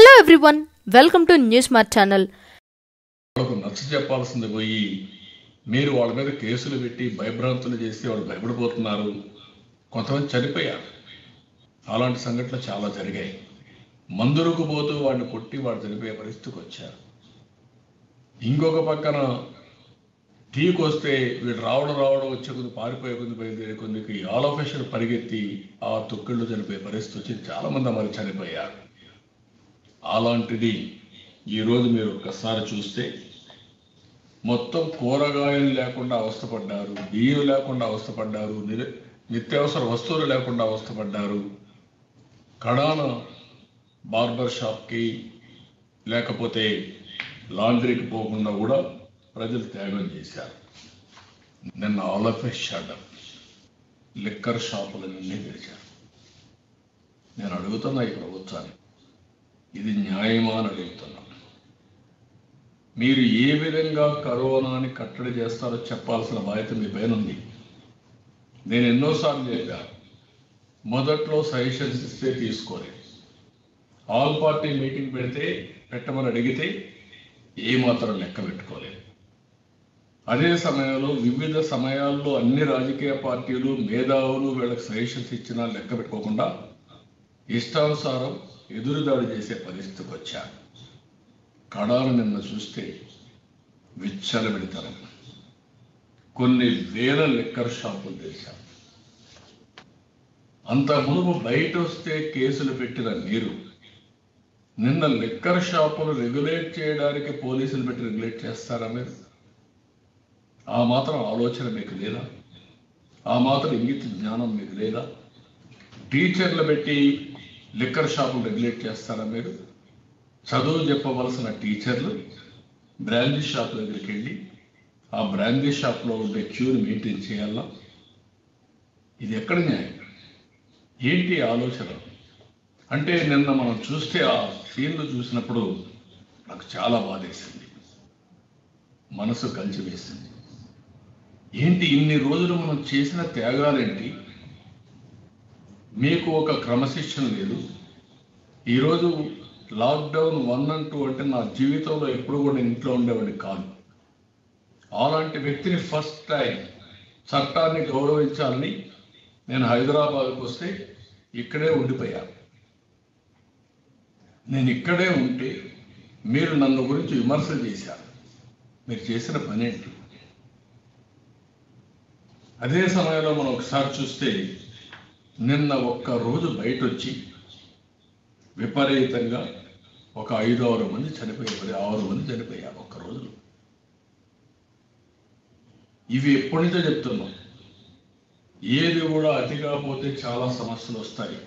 Hello everyone welcome to news mart channel వాళ్ళకు నచ్చ చెప్పాల్సింది పోయి మీరు వాళ్ళ మీద కేసులు పెట్టి భయభ్రాంతులు చేసి వాళ్ళు భయపడిపోతున్నారు. కొంతమంది చనిపోయారు. అలాంటి సంఘటనలు చాలా జరిగాయి. మందురుకు పోతూ వాడిని కొట్టి వాడు చనిపోయే పరిస్థితికి వచ్చారు. ఇంకొక పక్కన టీకి వస్తే వీడు రావడం రావడం వచ్చే కొద్ది పారిపోయే కొద్ది బయలుదేరే కొద్దికి ఆల్ ఆఫ్ పరిగెత్తి ఆ తొక్కిళ్ళు చనిపోయే పరిస్థితి వచ్చి చాలా మంది మరి చనిపోయారు. అలాంటిది ఈరోజు మీరు ఒక్కసారి చూస్తే మొత్తం కూరగాయలు లేకుండా అవస్థపడ్డారు బియ్యం లేకుండా అవస్థపడ్డారు నిత్యావసర వస్తువులు లేకుండా అవస్థపడ్డారు. కడాన బార్బర్ షాప్కి లేకపోతే లాండ్రీకి పోకుండా కూడా ప్రజలు త్యాగం చేశారు. నిన్న all of a shutter liquor షాపులన్నీ తెరిచారు. నేను అడుగుతున్నా ఈ ప్రభుత్వాన్ని. ఇది న్యాయమా అని అడుగుతున్నా మీరు ఏ విధంగా కరోనాని కట్టడి చేస్తారో చెప్పాల్సిన బాధ్యత మీ పైన ఉంది. నేను ఎన్నోసార్లు చెప్పాను మొదట్లో సజెషన్స్ ఇస్తే తీసుకోలేదు ఆల్ పార్టీ మీటింగ్ పెడితే పెట్టమని అడిగితే ఏమాత్రం లెక్క పెట్టుకోలేదు అదే సమయంలో వివిధ సమయాల్లో అన్ని రాజకీయ పార్టీలు మేధావులు వీళ్ళకి సజెషన్స్ ఇచ్చినా లెక్క పెట్టుకోకుండా ఇష్టానుసారం ఎదురుదాడి చేసే పరిస్థితికి వచ్చాను కడాను నిన్న చూస్తే విచ్చలబెడతారు కొన్ని వేల లిక్కర్ షాపులు తెలిసాను అంత మునుపు బయట వస్తే కేసులు పెట్టిన మీరు నిన్న లిక్కర్ షాపులు రెగ్యులేట్ చేయడానికి పోలీసులు పెట్టి రెగ్యులేట్ చేస్తారా మీరు? ఆ మాత్రం ఆలోచన మీకు లేదా? ఆ మాత్రం ఇంగిత జ్ఞానం మీకు లేదా? టీచర్లు పెట్టి లిక్కర్ షాపులు రెగ్యులేట్ చేస్తారా మీరు? చదువు చెప్పవలసిన టీచర్లు బ్రాందీ షాప్ దగ్గరికి వెళ్ళి ఆ బ్రాందీ షాప్లో ఉండే క్యూని మెయింటైన్ చేయాలా? ఇది ఎక్కడ న్యాయం? ఏంటి ఆలోచన? అంటే నిన్న మనం చూస్తే ఆ సీన్లు చూసినప్పుడు నాకు చాలా బాధేసింది. మనసు కలిసి వేసింది ఏంటి ఇన్ని రోజులు మనం చేసిన త్యాగాలేంటి? మీకు ఒక క్రమశిక్షణ లేదు. ఈరోజు లాక్డౌన్ వన్ అండ్ టూ అంటే నా జీవితంలో ఎప్పుడు కూడా ఇంట్లో ఉండేవాడిని కాదు. అలాంటి వ్యక్తిని ఫస్ట్ టైం చట్టాన్ని గౌరవించాలని నేను హైదరాబాద్కు వస్తే ఇక్కడే ఉండిపోయాను నేను ఇక్కడే ఉంటే మీరు నన్ను గురించి విమర్శలు చేశారు. మీరు చేసిన పని ఏంటి అదే సమయంలో మనం ఒకసారి చూస్తే నిన్న ఒక్క రోజు బయట వచ్చి విపరీతంగా ఒక ఐదు ఆరు మంది చనిపోయారు ఆరు మంది చనిపోయారు ఒక్క రోజులో ఇవి ఎప్పటి నుంచో చెప్తున్నాం. ఏది కూడా అతిగా పోతే చాలా సమస్యలు వస్తాయి.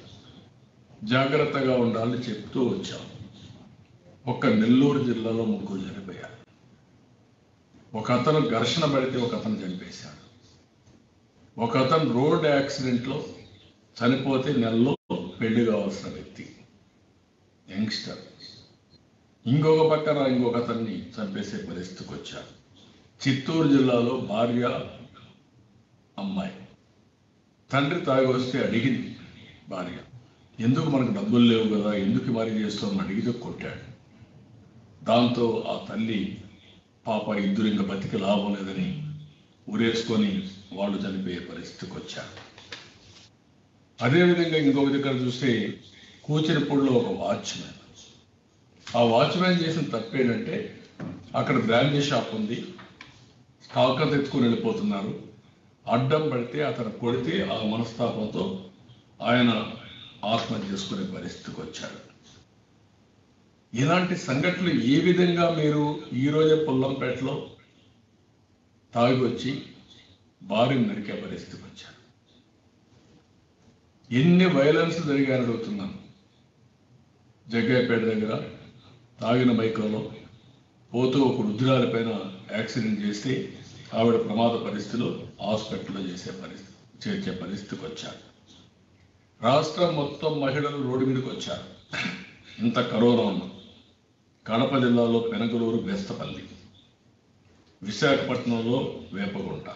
జాగ్రత్తగా ఉండాలని చెప్తూ వచ్చాం. ఒక్క నెల్లూరు జిల్లాలో ముగ్గురు చనిపోయారు. ఒక అతను ఘర్షణ పడితే ఒక అతను చనిపేశాడు ఒక అతను రోడ్ యాక్సిడెంట్లో చనిపోతే నెలలో పెళ్ళి కావాల్సిన వ్యక్తి యంగ్స్టర్. ఇంకొక పక్కన ఇంకొక అతన్ని చంపేసే పరిస్థితికి వచ్చారు. చిత్తూరు జిల్లాలో భార్య అమ్మాయి. తండ్రి తాగి వస్తే అడిగింది భార్య ఎందుకు మనకు డబ్బులు లేవు కదా ఎందుకు మరి చేస్తామని అడిగితే కొట్టాడు. దాంతో ఆ తల్లి పాప ఇద్దరు ఇంకా బతికి లాభం లేదని ఉరేసుకొని వాళ్ళు చనిపోయే పరిస్థితికి వచ్చారు. అదేవిధంగా ఇంకొక దగ్గర చూస్తే కూచినప్పుడులో ఒక వాచ్మెన్ ఆ వాచ్మెన్ చేసిన తప్పేంటంటే అక్కడ బ్రాండీ షాప్ ఉంది. స్టాక్ తెచ్చుకొని వెళ్ళిపోతున్నారు. అడ్డం పడితే అతను కొడితే ఆ మనస్తాపంతో ఆయన ఆత్మహత్య చేసుకునే పరిస్థితికి వచ్చాడు. ఇలాంటి సంఘటనలు ఏ విధంగా మీరు ఈరోజే పుల్లంపేటలో తాగి వచ్చి భార్యను నరికే పరిస్థితికి వచ్చారు? ఎన్ని వైలెన్స్ జరిగాయని అడుగుతున్నాను జగ్గయ్యపేట దగ్గర తాగిన బైక్లో పోతూ ఒక వృద్ధురాలి పైన యాక్సిడెంట్ చేస్తే ఆవిడ ప్రమాద పరిస్థితిలో హాస్పిటల్లో చేసే పరిస్థితి చేర్చే పరిస్థితికి వచ్చారు. రాష్ట్రం మొత్తం మహిళలు రోడ్డు మీదకి వచ్చారు. ఇంత కరోనా ఉన్న కడప జిల్లాలో పెనగలూరు బెస్తపల్లి విశాఖపట్నంలో వేపగుంట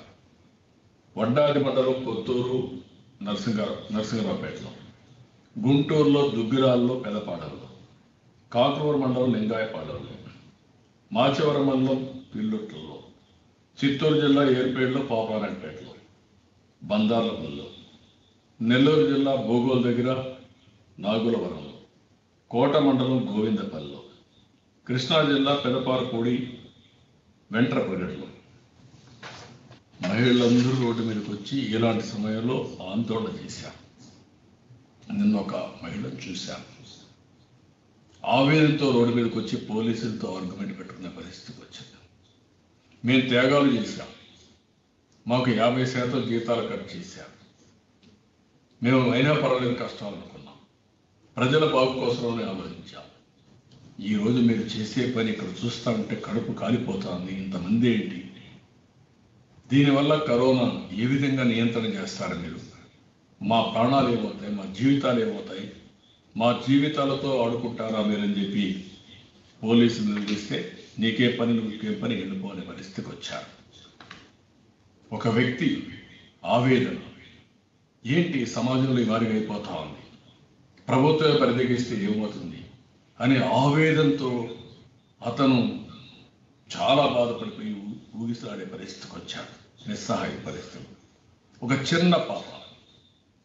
వడ్డాది మండలం కొత్తూరు నరసింగ నరసింగరావుపేటలో గుంటూరులో దుగ్గిరాల్లో పెదపాడల్లో కాకులూరు మండలం లింగాయపాడల్లో మాచవరం మండలం పిల్లుట్లలో. చిత్తూరు జిల్లా ఏర్పేటలో పాపానపేటలో బందార్లపల్లిలో నెల్లూరు జిల్లా భోగోల్ దగ్గర నాగులవరంలో. కోట మండలం గోవిందపల్లిలో. కృష్ణా జిల్లా పెదపారపూడి వెంట్రపగడ్లో మహిళలందరూ రోడ్డు మీదకి వచ్చి ఇలాంటి సమయంలో ఆందోళన చేశారు. నిన్న ఒక మహిళను చూశాను ఆవేదనతో రోడ్డు మీదకి వచ్చి పోలీసులతో ఆర్గ్యుమెంట్ పెట్టుకునే పరిస్థితికి వచ్చింది. మేము త్యాగాలు చేశాం. మాకు యాభై శాతం జీతాలు కట్ చేశాం మేము అయినా పర్వాలేదు కష్టాలు అనుకున్నాం. ప్రజల బాగు కోసమని ఆలోచించాం. ఈ రోజు మీరు చేసే పని ఇక్కడ చూస్తా ఉంటే కడుపు కాలిపోతుంది. ఇంతమంది ఏంటి? దీనివల్ల కరోనా ఏ విధంగా నియంత్రణ చేస్తారు మీరు? మా ప్రాణాలు ఏమవుతాయి? మా జీవితాలు ఏమవుతాయి? మా జీవితాలతో ఆడుకుంటారా మీరని చెప్పి పోలీసులు నిలదీస్తే నీకే పని నువ్వుకే పని వెళ్ళిపోనే పరిస్థితికి వచ్చారు. ఒక వ్యక్తి ఆవేదన. ఏంటి సమాజంలో వారికి అయిపోతా ఉంది? ప్రభుత్వం పరిదగిస్తే ఏమవుతుంది? అనే ఆవేదనతో అతను చాలా బాధపడిపోయి ఊగిసలాడే పరిస్థితికి వచ్చాడు. నిస్సహాయ పరిస్థితి ఒక చిన్న పాప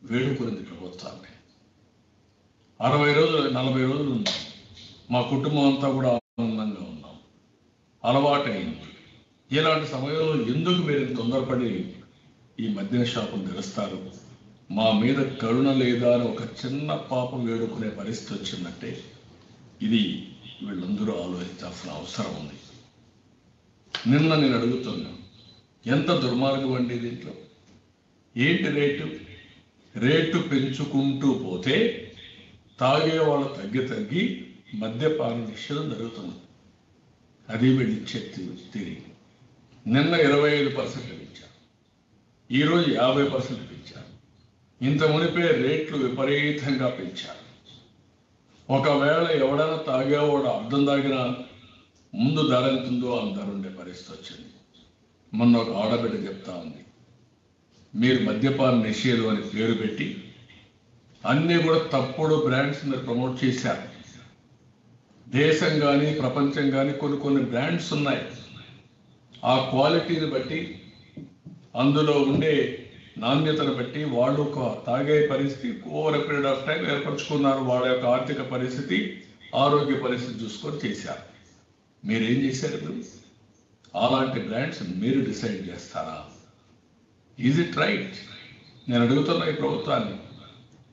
వేడుకునింది ప్రభుత్వాన్ని. అరవై రోజులు నలభై రోజులు ఉన్నాం. మా కుటుంబం అంతా కూడా ఆనందంగా ఉన్నాం. అలవాటైంది. ఇలాంటి సమయంలో ఎందుకు మీరు తొందరపడి ఈ మద్యం షాపును తెరుస్తారు? మా మీద కరుణ లేదా అని ఒక చిన్న పాపం వేడుకునే పరిస్థితి వచ్చిందంటే ఇది వీళ్ళందరూ ఆలోచించాల్సిన అవసరం ఉంది. నిన్న నేను అడుగుతున్నా. ఎంత దుర్మార్గం అండి దీంట్లో? ఏంటి రేటు? రేటు పెంచుకుంటూ పోతే తాగేవాళ్ళు తగ్గి తగ్గి మద్యపాన నిషేధం జరుగుతుంది. అది వీళ్ళు ఇచ్చే తిరిగి. నిన్న ఇరవై ఐదు పర్సెంట్ పెంచారు. ఈరోజు యాభై పర్సెంట్ పెంచారు. ఇంత మునిపే రేట్లు విపరీతంగా పెంచారు. ఒకవేళ ఎవడైనా తాగేవాడు అర్థం తాగినా ముందు ధర ఎంత ఉందో అంత ధర ఉండే పరిస్థితి వచ్చింది. మొన్న ఒక ఆడబిడ్డ చెప్తా ఉంది. మీరు మద్యపాన నిషేధం అని పేరు పెట్టి అన్నీ కూడా తప్పుడు బ్రాండ్స్ మీరు ప్రమోట్ చేశారు. దేశం కానీ ప్రపంచం కానీ కొన్ని కొన్ని బ్రాండ్స్ ఉన్నాయి. ఆ క్వాలిటీని బట్టి అందులో ఉండే నాణ్యతను బట్టి వాళ్ళు ఒక తాగే పరిస్థితి ఓవర్ పీరియడ్ ఆఫ్ టైం ఏర్పరచుకున్నారు. వాళ్ళ యొక్క ఆర్థిక పరిస్థితి ఆరోగ్య పరిస్థితి చూసుకొని చేశారు. మీరేం చేశారు ఇప్పుడు? అలాంటి బ్రాండ్స్ మీరు డిసైడ్ చేస్తారా? ఈజ్ ఇట్ రైట్ నేను అడుగుతున్నా ఈ ప్రభుత్వాన్ని.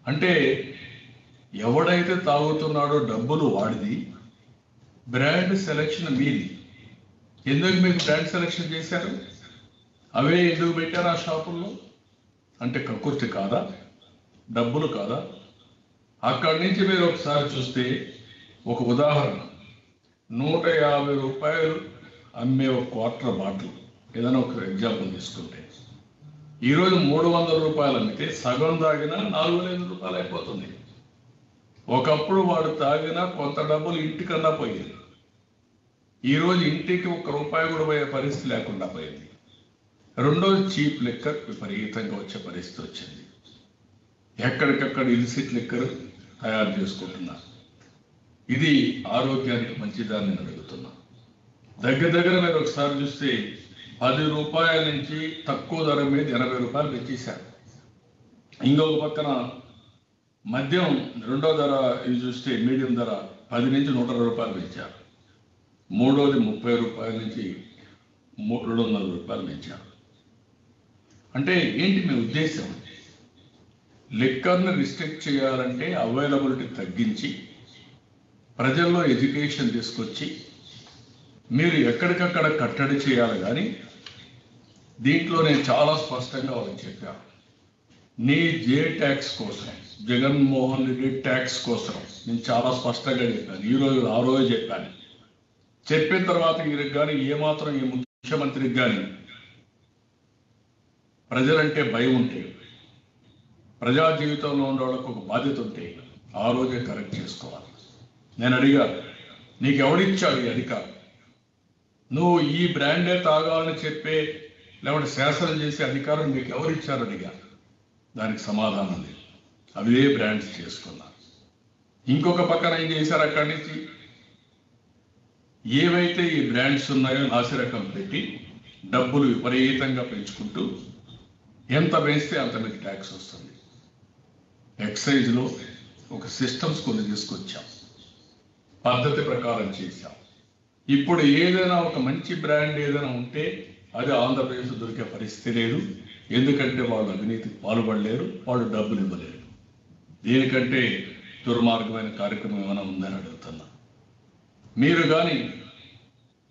అంటే ఎవడైతే తాగుతున్నాడో డబ్బులు వాడిది బ్రాండ్ సెలెక్షన్ మీది. ఎందుకు మీకు బ్రాండ్ సెలెక్షన్ చేశారు? అవే ఎందుకు పెట్టారు ఆ షాపుల్లో? అంటే కక్కుర్తి కాదా? డబ్బులు కాదా? అక్కడి నుంచి మీరు ఒకసారి చూస్తే ఒక ఉదాహరణ. నూట యాభై రూపాయలు అమ్మే ఒక క్వార్టర్ బాటిల్. ఏదైనా ఒక ఎగ్జాంపుల్ తీసుకుంటే. ఈరోజు మూడు వందల రూపాయలు అమ్మితే సగం తాగినా నాలుగు వేల రూపాయలు అయిపోతుంది. ఒకప్పుడు వాడు తాగినా కొంత డబ్బులు ఇంటికన్నా పోయింది. ఈరోజు ఇంటికి ఒక రూపాయి కూడా పోయే పరిస్థితి లేకుండా పోయింది. రెండోది చీప్ లిక్కర్ విపరీతంగా వచ్చే పరిస్థితి వచ్చింది. ఎక్కడికక్కడ ఇలిసిట్ లిక్కర్ తయారు చేసుకుంటున్నారు. ఇది ఆరోగ్యానికి మంచిదని నేను అడుగుతున్నా. దగ్గర దగ్గర మీరు ఒకసారి చూస్తే పది రూపాయల నుంచి తక్కువ ధర మీద ఎనభై రూపాయలు పెంచేశారు. ఇంకొక పక్కన మద్యం రెండో ధర ఇది చూస్తే మీడియం ధర పది నుంచి నూట ఇరవై రూపాయలు పెంచారు. మూడోది ముప్పై రూపాయల నుంచి మూ- రెండు వందల రూపాయలు పెంచారు. అంటే ఏంటి మీ ఉద్దేశం? లిక్కర్ని రిస్ట్రిక్ట్ చేయాలంటే అవైలబిలిటీ తగ్గించి ప్రజల్లో ఎడ్యుకేషన్ తీసుకొచ్చి మీరు ఎక్కడికక్కడ కట్టడి చేయాలి కానీ దీంట్లో నేను చాలా స్పష్టంగా వాళ్ళకి చెప్పాను నీ జే ట్యాక్స్ కోసం జగన్మోహన్ రెడ్డి ట్యాక్స్ కోసం నేను చాలా స్పష్టంగా చెప్పాను. ఈ రోజు ఆ రోజు చెప్పాను. చెప్పిన తర్వాత వీరికి కానీ ఏమాత్రం ఈ ముఖ్యమంత్రికి కానీ ప్రజలంటే భయం ఉంటే ప్రజా జీవితంలో ఉన్న వాళ్ళకు ఒక బాధ్యత ఉంటే ఆ రోజే కరెక్ట్ చేసుకోవాలి. నేను అడిగాను నీకు ఎవడిచ్చాడు ఈ అధికారం? నువ్వు ఈ బ్రాండే తాగాలని చెప్పే లేకుంటే శాసనం చేసే అధికారం మీకు ఎవరిచ్చారు అడిగా. దానికి సమాధానం లేదు. అవే బ్రాండ్స్ చేసుకున్నారు ఇంకొక పక్కన ఏం చేశారు అక్కడి నుంచి? ఏవైతే ఈ బ్రాండ్స్ ఉన్నాయో నాసిరకం పెట్టి డబ్బులు విపరీతంగా పెంచుకుంటూ ఎంత పెంచితే అంత మీకు ట్యాక్స్ వస్తుంది. ఎక్సైజ్లో ఒక సిస్టమ్స్ కొన్ని తీసుకొచ్చాం. పద్ధతి ప్రకారం చేశాం. ఇప్పుడు ఏదైనా ఒక మంచి బ్రాండ్ ఏదైనా ఉంటే అది ఆంధ్రప్రదేశ్ దొరికే పరిస్థితి లేదు. ఎందుకంటే వాళ్ళు అవినీతికి పాల్పడలేరు వాళ్ళు డబ్బులు ఇవ్వలేరు. దీనికంటే దుర్మార్గమైన కార్యక్రమం ఏమైనా ఉందని అడుగుతున్నా. మీరు కానీ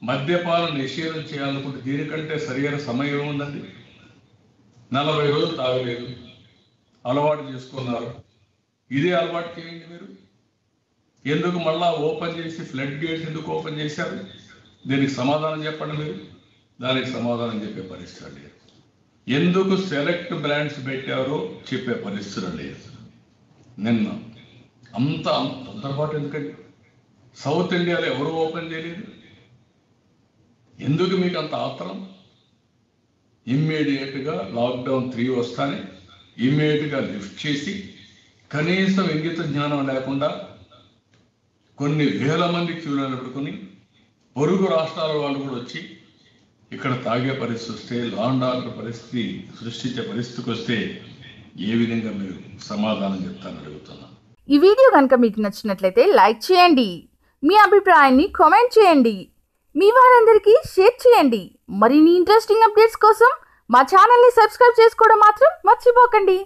మద్యపాన నిషేధం చేయాలనుకుంటే దీనికంటే సరైన సమయం ఉందండి. నలభై రోజులు తాగలేదు. అలవాటు చేసుకున్నారు. ఇదే అలవాటు చేయండి మీరు. ఎందుకు మళ్ళా ఓపెన్ చేసి ఫ్లడ్ గేట్స్ ఎందుకు ఓపెన్ చేశారు? దీనికి సమాధానం చెప్పండి మీరు. దానికి సమాధానం చెప్పే పరిస్థితి లేదు. ఎందుకు సెలెక్ట్ బ్రాండ్స్ పెట్టారో చెప్పే పరిస్థితి లేదు. నిన్న అంత తొందరపాటు ఎందుకండి? సౌత్ ఇండియాలో ఎవరు ఓపెన్ చేయలేదు? ఎందుకు మీకు అంత ఆత్రం? ఇమ్మీడియట్గా లాక్డౌన్ త్రీ వస్తానే ఇమ్మీడియట్గా లిఫ్ట్ చేసి కనీసం ఇంగిత జ్ఞానం లేకుండా కొన్ని వేల మంది క్యూలో నిలబడుకొని పొరుగు రాష్ట్రాల వాళ్ళు కూడా వచ్చి ఇక్కడ తాగే పరిస్థితి వస్తే లాండ్ ఆర్డర్ పరిస్థితి సృష్టించే పరిస్థితికి వస్తే ఏ విధంగా మీరు సమాధానం చెప్తారని అడుగుతున్నాను ఈ వీడియో కనుక మీకు నచ్చినట్లయితే లైక్ చేయండి మీ అభిప్రాయాన్ని కామెంట్ చేయండి మీ వారందరికీ షేర్ చేయండి. మరిన్ని ఇంట్రెస్టింగ్ అప్డేట్స్ కోసం మా ఛానల్ని సబ్స్క్రైబ్ చేసుకోవడం మాత్రం మర్చిపోకండి.